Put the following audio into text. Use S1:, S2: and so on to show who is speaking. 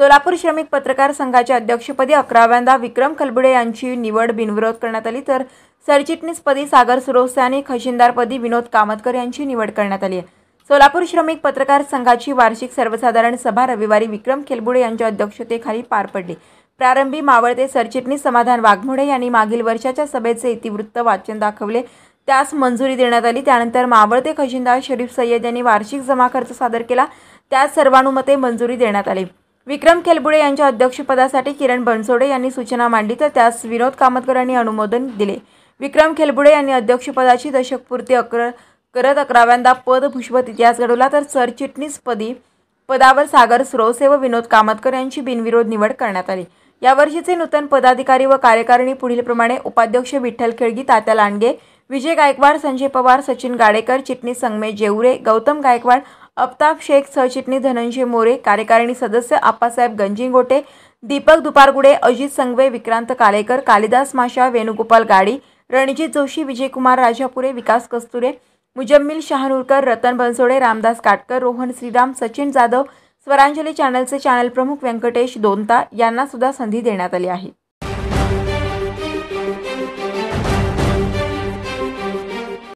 S1: सोलापूर श्रमिक पत्रकार संघाच्या अध्यक्षपदी अकराव्यांदा विक्रम खलबुडे यांची निवड बिनविरोध करण्यात आली. तर सरचिटणीसपदी सागर सुरोसे आणि खजिनदारपदी विनोद कामतकर यांची निवड करण्यात आली आहे. सोलापूर श्रमिक पत्रकार संघाची वार्षिक सर्वसाधारण सभा रविवारी विक्रम खेलबुडे यांच्या अध्यक्षतेखाली पार पडली. प्रारंभी मावळते सरचिटणीस समाधान वाघमोडे यांनी मागील वर्षाच्या सभेचे इतिवृत्त वाचन दाखवले. त्यास मंजुरी देण्यात आली. त्यानंतर मावळते खजिनदार शरीफ सय्यद यांनी वार्षिक जमा खर्च सादर केला. त्यास सर्वानुमते मंजुरी देण्यात आली. विक्रम खेलबुडे यांच्या अध्यक्षपदासाठी किरण बनसोडे यांनी सूचना मांडली तर त्यास विनोद कामतकर यांनी अनुमोदन दिले. विक्रम खेलबुडे यांनी अध्यक्षपदाची दशकपूर्ती अकर करत अकराव्यांदा पद भुषवत इतिहास घडवला तर सरचिटणीसपदी पदावर सागर सरोसे व विनोद कामतकर यांची बिनविरोध निवड करण्यात आली. यावर्षीचे नूतन पदाधिकारी व कार्यकारिणी पुढीलप्रमाणे उपाध्यक्ष विठ्ठल खेळगी तात्या लांडगे विजय गायकवाड संजय पवार सचिन गाडेकर चिटणीस संगमे जेवरे गौतम गायकवाड अफताब शेख सहचिटणीस धनंजय मोरे कार्यकारिणी सदस्य आप्पासाहेब गंजिंगोटे दीपक दुपारगुडे अजित संगवे विक्रांत कालेकर कालिदास माशा वेणुगोपाल गाडी रणजित जोशी विजयकुमार राजापुरे विकास कस्तुरे मुजम्मिल शहानूरकर रतन बनसोडे रामदास काटकर रोहन श्रीराम सचिन जाधव स्वरांजली चॅनलचे चॅनल प्रमुख व्यंकटेश दोनता यांना सुद्धा संधी देण्यात आली आहे.